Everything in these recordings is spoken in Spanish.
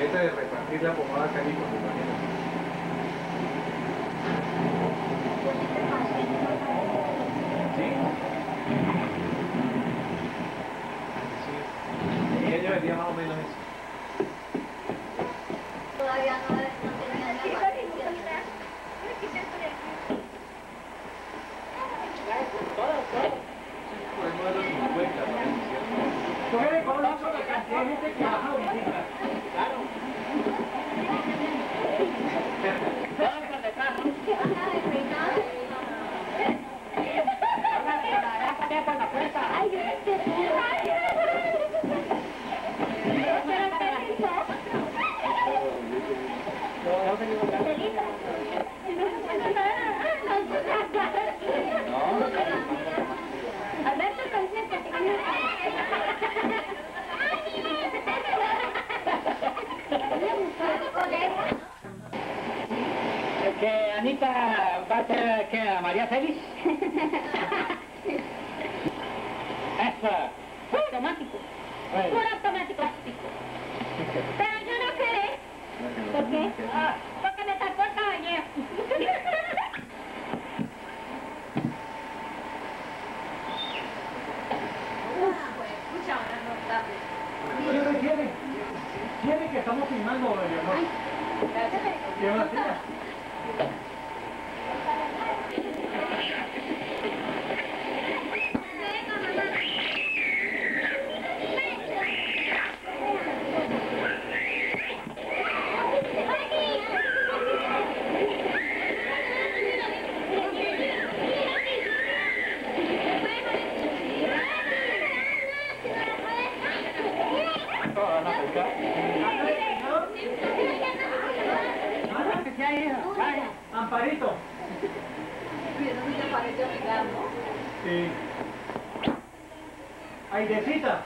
empieza a repartir la pomada canícola, imagínate. Que Anita va a ser que a María Félix. Automático. Puro automático. Pero yo no quedé. ¿Por qué? Ah, porque me sacó el caballero. Oye, ¿quiere? ¿Quiere que estamos filmando, Ah, que se ha ido. Vaya, Amparito. Sí. Airecita.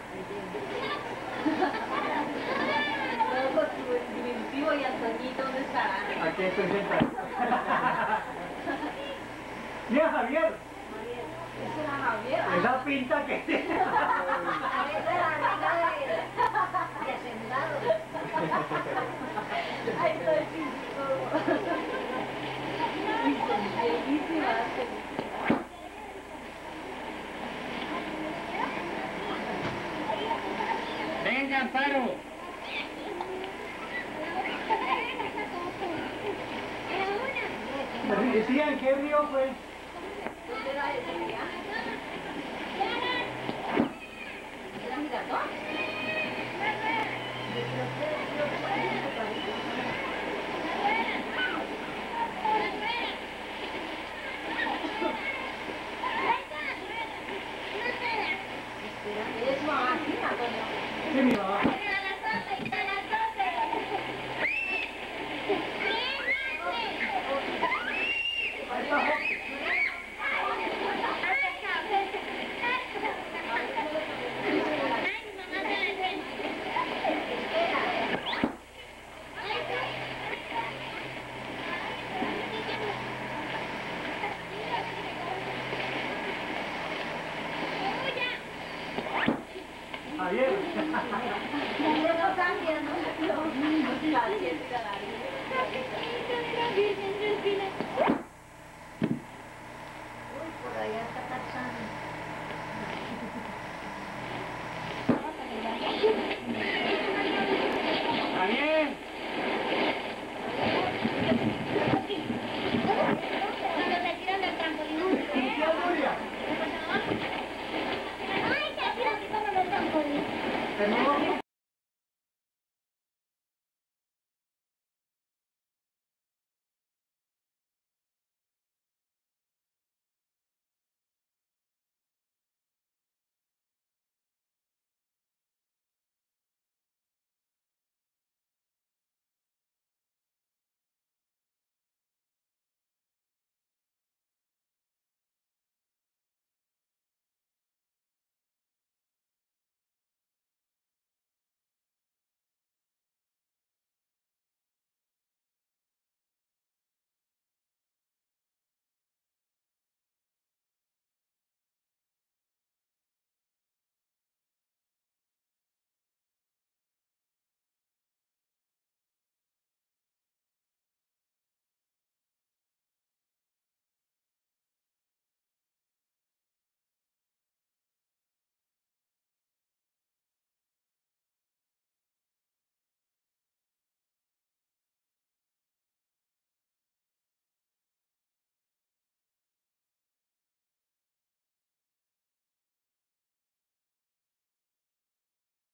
y Antoñito, ¿dónde estarán? Aquí estoy sentado. Mira, Javier. Ese era Javier. Esa pinta que tiene. Esa es la amiga de, de Hacendado. Ay, estoy Venga, Amparo. Decían, ¿qué río fue? ¿Dónde era ese día? ¿Era Mirador? Es mamá, sí, Antonio. Sí, mi mamá. Ahí está Jorge. Javier. Ya no cambian, ¿no? Los